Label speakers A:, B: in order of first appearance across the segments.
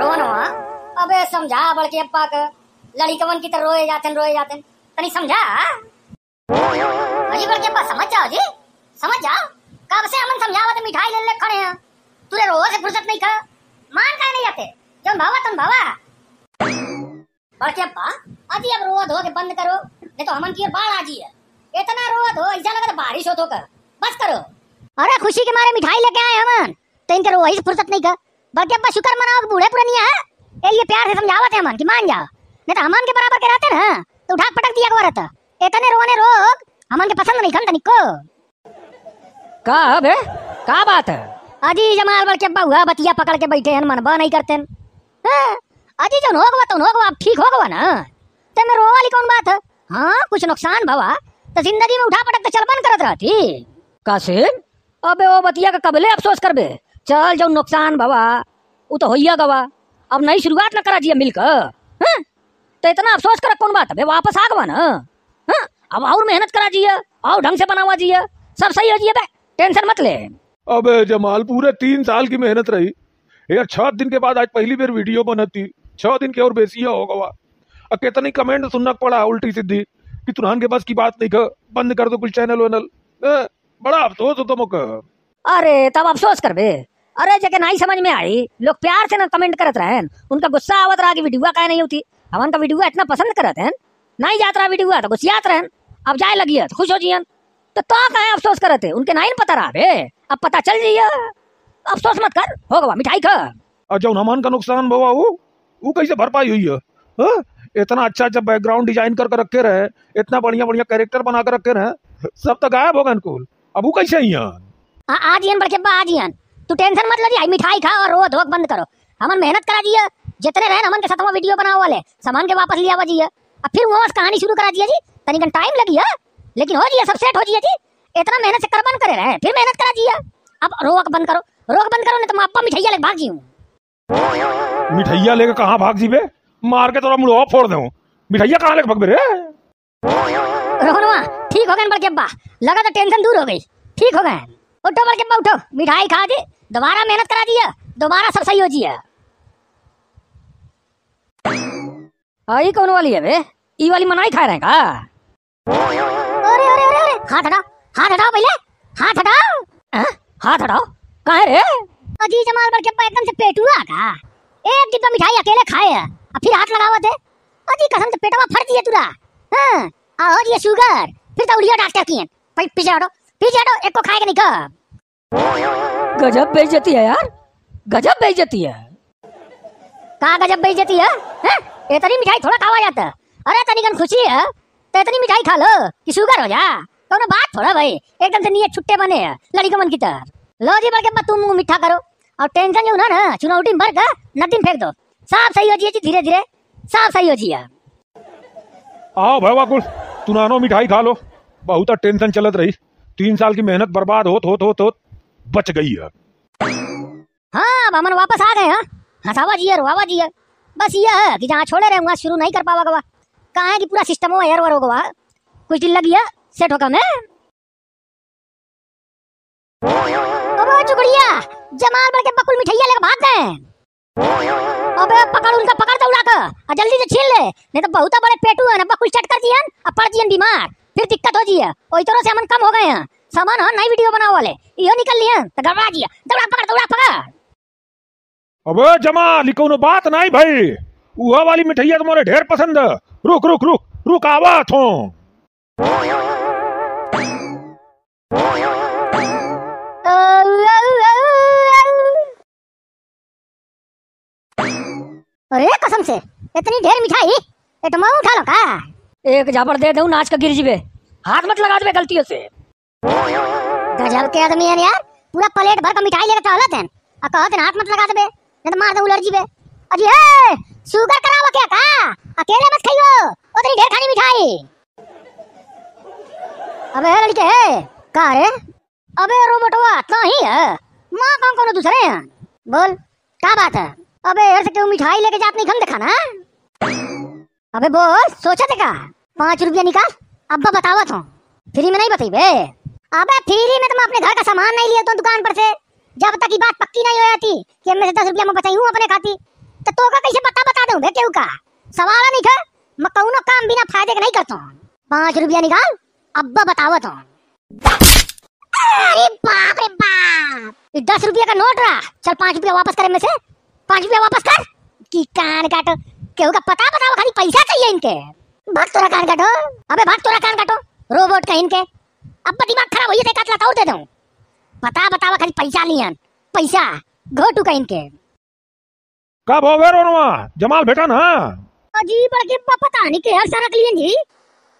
A: रोनवा अबे, समझा बड़के अप्पा का। लड़ी कवन की तरह रोए जाते रोए जाते तनी समझा अजी बड़के अप्पा समझ जाओ जी। समझ जाओ? कब से हमन समझावत मिठाई ले ले खड़े हैं। तुरे रोज से फुर्सत नहीं खा। मान का नहीं जाते जब भावा, तुम भावा। बड़के अप्पा अजी अब रोवा धो के बंद करो। नहीं तो हमन की बाढ़ आजी है इतना रोवा धो ऐसा लगा बारिश हो तो कर बस करो। अरे खुशी के मारे मिठाई लेके आए हमन तो इनके रोवा ही फुर्सत नहीं कर। बल्कि अब्बा शुक्र मनाओ बूढ़े पुरानिया है। ए ये प्यार से समझावत है हमन कि मान जाओ। नहीं तो हमन के बराबर के रहते ना। तो उठा पटक दिया को रहता इतने रोने रोग हमन के पसंद नहीं खन तनिको
B: का बे का बात है?
A: अजी जमाल बड़ के अब्बा हुआ बतिया पकड़ के बैठे हैं मन बा नहीं करते। हैं? हाँ, अजी जो होगवा तो होगवा अब ठीक होगवा ना? ते में रोवा वाली कौन बात है? हाँ कुछ नुकसान भवा? तो ज़िंदगी में उठा पटक तो चल बंद करत रहती।
B: कासिम अबे वो बतिया का कबले अफसोस करबे। चल जो नुकसान भवा वो तो होइया गवा। अब नई शुरुआत न करा जिया मिलकर हाँ? तो इतना अफसोस कर कौन बात? है वापस आ गवा ना हाँ? अब और मेहनत करा जिया और ढंग से बनावा जिया। सब सही हो जिया बे। टेंशन मत ले।
C: अबे जमाल पूरे तीन साल की मेहनत रही। यार छह दिन के बाद आज पहली बार वीडियो बनती। छह दिन के और बेसिया हो अब कितनी कमेंट सुनना पड़ा उल्टी सीधी कि तुरहान के बस की बात नहीं कर बंद कर दो कुछ चैनल वैनल। बड़ा अफसोस हो तुम
B: अरे तब अफसोस करबे अरे जगह नहीं समझ में आई लोग प्यार से ना कमेंट करत रहे उनका गुस्सा आवत रहा कि वीडियो का नहीं होती। हमन का वीडियो इतना पसंद करत हैं नहीं जात रहा वीडियो तो गुस्सियात रहे अब जाए लगी है तो खुश हो जियन। तो तो कहे अफसोस करत है? उनके नहीं पता रहा बे। अब पता चल जिया अफसोस मत कर हो गवा मिठाई खा।
C: और जौन हमान का नुकसान बवा वो वो कैसे भरपाई हुई है? हाँ? इतना अच्छा अच्छा बैकग्राउंड डिज़ाइन कर कर रखे रहे इतना बढ़िया बढ़िया कैरेक्टर बना कर रखे रहे सब तो गायब हो गए अनुकूल। अब वो कैसे ही हैं?
A: हाँ बड़के अब्बा आ जियन तू टेंशन मत ली मिठाई खा और रो धोक बंद करो। हमन मेहनत करा दिया जितने रहे हमन के साथ वीडियो बनाओ वाले। सामान के वापस लिया जिया अब फिर वहाँ कहानी शुरू करा दिया जी। तनिक टाइम लगी है। लेकिन हो जिया सब सेट हो जिया जी। इतना मेहनत से कर बंद करे रहे फिर मेहनत करा दिया अब रोक बंद करो। रोक बंद करो नहीं तो मैं अब्बा मिठाइया ले भाग जी हूँ।
C: मिठाइया लेके कहाँ भाग जी बे? मार के तोरा मुड़वा फोड़ दे मिठाइया कहाँ लेके भाग रे
A: रोहनवा ठीक हो गए बड़के अब्बा लगा तो टेंशन दूर हो गई। ठीक हो गए? उठो बड़के अब्बा उठो। मिठाई खा दी दोबारा मेहनत करा दिया दोबारा सब सही हो जिया।
B: आई कौन वाली है बे ई वाली मनाई खा रहे हैं का
A: अरे अरे अरे अरे हाथ हटाओ हाथ हटाओ पहले हाथ हटाओ।
B: हाँ? हाथ हटाओ? कहे रे?
A: अजी जमाल बड़के अब्बा एकदम से पेट हुआ का। एक डिब्बा मिठाई अकेले खाए है। और फिर हाथ लगावत है अजी कसम से पेटवा फट दिए तुरा। हाँ आओ जी शुगर फिर तो उड़िया डॉक्टर की है। पीछे हटो। पीछे हटो एक को खाए के नहीं का
B: गजब बेइज्जती है यार। गजब बेइज्जती है।
A: का गजब बेइज्जती है? हैं? इतनी मिठाई थोड़ा खावा जाता है अरे तनिकन खुशी है। तो इतनी मिठाई खा लो कि शुगर हो जा। तो बात थोड़ा भाई। एकदम से नीयत छुट्टे बने हैं लड़ी के मन की तरह। लो जी बल्कि तुम मुँह मीठा करो। और टेंशन जो ना ना चुनौती भर कर नदी फेंक दो। सब सही हो जी धीरे धीरे साफ़ सही हो जी
C: आओ भाई वाकुल तू नानो मिठाई खा लो। बहुत टेंशन चलत रही। तीन साल की मेहनत बर्बाद होत होत होत होत बच गई है।
A: हाँ अब हमन वापस आ गए हाँ। हंसावा जी रोवा जी बस ये है कि जहाँ छोड़े रहे वहाँ शुरू नहीं कर पावा गवा। कहा है कि पूरा सिस्टम हो एयर हो गवा कुछ दिन लगी है सेट होगा मैं। अबे चुगड़िया जमाल बड़ के बकुल मिठाइया लेके भाग गए। अबे, पकड़ उनका, पकड़ दौड़ा कर। और जल्दी से छीन ले। नहीं तो बहुत बड़े पेटू है ना बकुल चट कर दियन अब पड़ जियन बीमार। फिर दिक्कत हो जी है। ओई तरह से हमन कम हो गए हैं। सामान हाँ नई वीडियो बनाओ वाले। इहो निकल लियन तो गड़बड़ा जिया दौड़ा, पकड़ दौड़ा, पकड़।
C: अबे जमाल कोनो बात नहीं भाई। वह वाली मिठाइया तुम्हारे ढेर पसंद रुक रुक रुक रुक आवा थो।
A: इतनी ढेर मिठाई? ये तो मैं उठा लो का।
B: एक झापड़ दे दूँ नाच का गिर जीवे। हाथ मत लगा दे गलतियों से।
A: गजब के आदमी है यार। पूरा प्लेट भर का मिठाई लेकर टहलत हैं। और कहत हैं हाथ मत लगा देबे नहीं तो मार दे उलट जीबे अजी हे! शुगर करावा क्या का? अकेले मत खाइयो। उतनी ढेर खानी मिठाई। अबे लड़के का रे? अबे रोबोटवा इतना ही है। माँ कौन कौन दूसरे? हैं बोल क्या बात है? अबे यार से क्यों मिठाई लेके जात नहीं खम देखा ना अबे बोल सोचा थे का पाँच रुपया निकाल अब्बा बतावत हूँ फ्री में नहीं बतेबे अबे फ्री में तो मैं अपने घर का सामान नहीं लिया तो दुकान पर से। जब तक ये बात पक्की नहीं हो जाती कि मैं दस रुपया में बचाई हूँ अपने खाती तो तो का कैसे पता बता दूँ बे केहू का? सवाल नहीं था मैं कौनो काम बिना फ़ायदे के नहीं करता हूँ। पाँच रुपया निकाल अब्बा बतावत हूँ अरे बाप रे बाप! दस रुपया का नोट रहा। चल पाँच रुपया वापस करे में से। पाँच रुपया वापस कर। की कान काटो। केहू का पता बताओ खाली पैसा चाहिए इनके। भाग तोरा कान काटो। अबे भाग तोरा कान काटो रोबोट का इनके। अब दिमाग खराब होइए ते काटला तोड़ दे दूँ। पता बतावा खाली पैसा लियन पैसा घोटू का इनके।
C: कब हो गए रोनवा? जमाल बेटा ना।
A: अजीब बड़के पता नहीं के हर सरक लियन जी।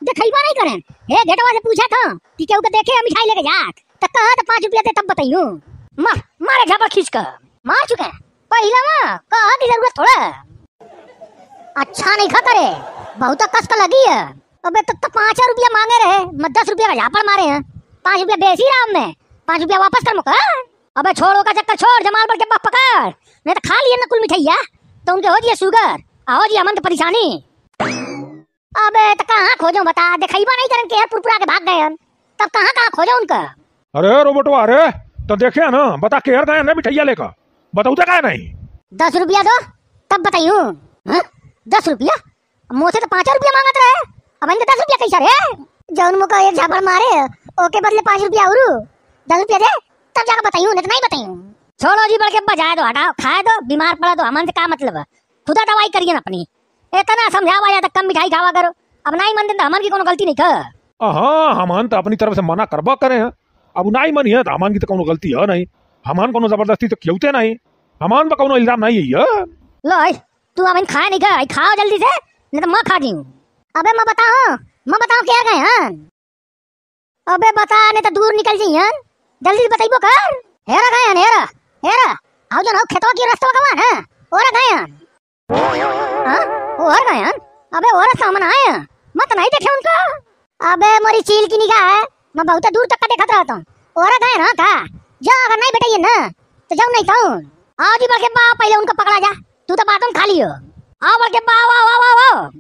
A: देखैबा नहीं करें। हे गेटवा से पूछा था। कि केहू के देखे मिठाई लेके जात। त कहा त पाँच रुपया दे तब बताइयो। मार मारे झपड़ खींच कर मार चुके हैं। पहला माँ कहा की ज़रूरत थोड़ा अच्छा नहीं खा करे बहुत कस का लगी है। अबे तब तो पाँच रुपया मांगे रहे। मैं दस रुपया का झापड़ मारे हैं। पाँच रुपया बेच ही रहा हूँ मैं। पाँच रुपया वापस कर मुका? अबे छोड़ो का चक्कर छोड़ जमाल बढ़ के बाप पकड़। नहीं तो खा लिए ना कुल मिठाइया तो उनके हो जिए शुगर आओ जी अमन परेशानी। अबे तो कहाँ खोजो बता दिखाईबा नहीं करन के पुरपुरा के भाग गए तब कहाँ कहाँ खोजो उनका?
C: अरे रोबोटवा अरे तो देखे ना बता केयर गए ना मिठाइया लेकर। बताऊ तो नहीं?
A: दस रुपया दो तब बताइयो। हाँ? दस रुपया? मुँह से तो पाँच रुपया मांगत रहे। अब इनके दस रुपया कैसा रे जौन मुका एक झापड़ मारे ओके बदले पाँच रुपया और। दस रुपया दे तब जाकर बताइयो नहीं तो नहीं बताइयो। छोड़ो जी बढ़ के बजाए दो हटाओ। खाए दो बीमार पड़ा दो हमन से क्या मतलब? है खुदा दवाई करिए ना अपनी। इतना समझावा या तो कम मिठाई खावा करो। अब नहीं मन दिन तो हमन की कोनो गलती नहीं कर
C: हाँ हमान तो अपनी तरफ़ से मना करबा करे हैं। अब नहीं मनी है तो हमान की तो कोनो गलती है नहीं। हमान कोनो ज़बरदस्ती तो क्योंते नहीं। हमान पर कोनो इल्ज़ाम नहीं है
A: लो आई, तू अब खाए नहीं गए। खाओ जल्दी से, नहीं तो मैं खा दी हूँ अबे मैं बताओ मैं बताओ क्या गए हन अबे बता, नहीं तो दूर निकल जाइए हन जल्दी से बताइबो कर हेरा गए हन हेरा हेरा। आओ जो ना, खेतवा की रास्ता कवा है? ओरा गए हन हाँ ओर गए हन अबे ओरा सामने आए मत नहीं देखे उनको। अबे मोरी चील की निगाह है, मैं बहुत दूर तक का देखत रहता हूँ। ओरा गए ना था जा अगर नहीं बेटा ना तो जाऊँ नहीं कहूँ आओ जी बढ़ के बा पहले उनको पकड़ा जा। तू तो बातों में खाली हो आओ बढ़ के बा आओ आओ आओ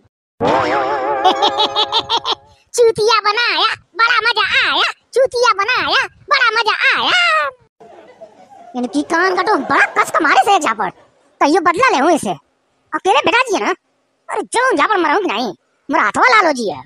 A: चूतिया बनाया बड़ा मज़ा आया चूतिया बनाया बड़ा मज़ा आया इनकी कान का तो बड़ा कस का मारे से झापड़ कहियो बदला ले हूँ इसे अकेले बेटा जी ना अरे जो झापड़ मराऊं कि नहीं मेरा हाथवा लालो जी है